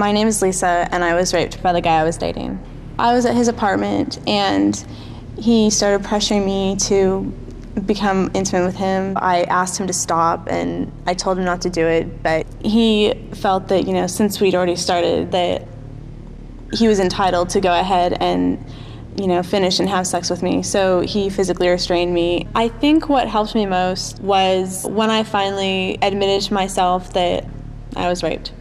My name is Lisa, and I was raped by the guy I was dating. I was at his apartment, and he started pressuring me to become intimate with him. I asked him to stop, and I told him not to do it, but he felt that, you know, since we'd already started, that he was entitled to go ahead and you know, finish and have sex with me. So he physically restrained me. I think what helped me most was when I finally admitted to myself that I was raped.